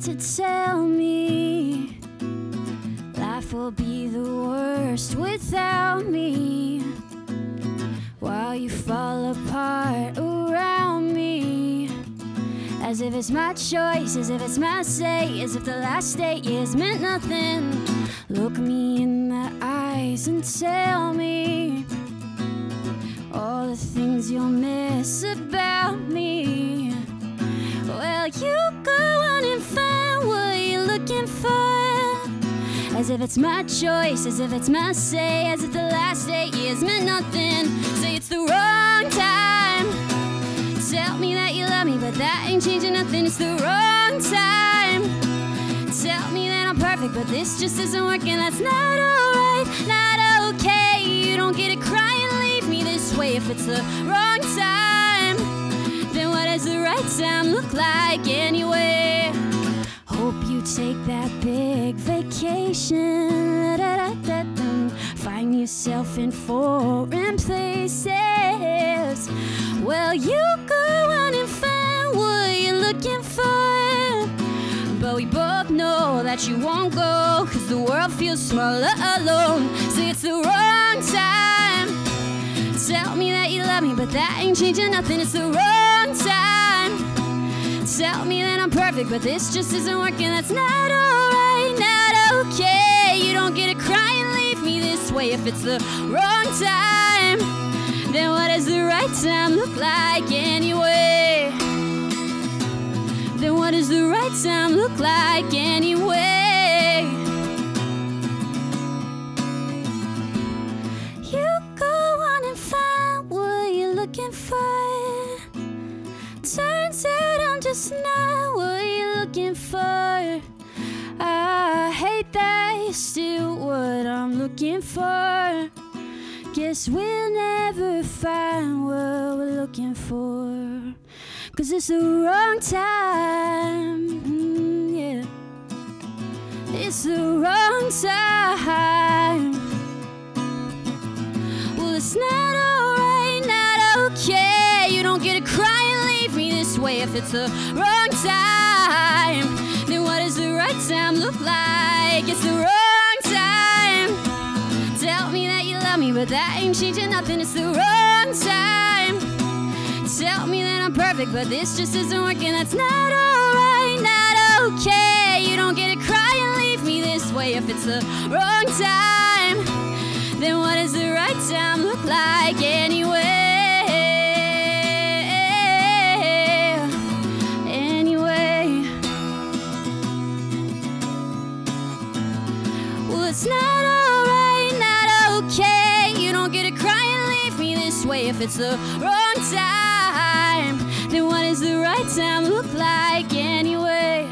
to tell me life will be the worst without me while you fall apart around me. As if it's my choice, as if it's my say, as if the last eight years meant nothing. Look me in the eyes and tell me all the things you'll miss about me. Well, you go As if it's my choice, as if it's my say, as if the last eight years meant nothing. Say it's the wrong time. Tell me that you love me, but that ain't changing nothing. It's the wrong time. Tell me that I'm perfect, but this just isn't working. That's not alright, not okay. You don't get to cry and leave me this way if it's the wrong time. Then what does the right time look like anyway? Take that big vacation. Da-da-da-da-dum. Find yourself in foreign places. Well, you go on and find what you're looking for. But we both know that you won't go. Cause the world feels smaller alone. Say it's the wrong time. Tell me that you love me, but that ain't changing nothing. It's the wrong time. Tell me that perfect, but this just isn't working. That's not alright, not okay. You don't get to cry and leave me this way if it's the wrong time. Then what does the right time look like anyway? Then what does the right time look like anyway? You go on and find what you're looking for. Just not what you're looking for. I hate that you're still what I'm looking for. Guess we'll never find what we're looking for. Cause it's the wrong time. Way if it's the wrong time. Then what does the right time look like? It's the wrong time. Tell me that you love me, but that ain't changing nothing. It's the wrong time. Tell me that I'm perfect, but this just isn't working. That's not alright, not okay. You don't get to cry and leave me this way if it's the wrong time. Then what does the right time look like anyway? way if it's the wrong time? Then what is the right time look like anyway?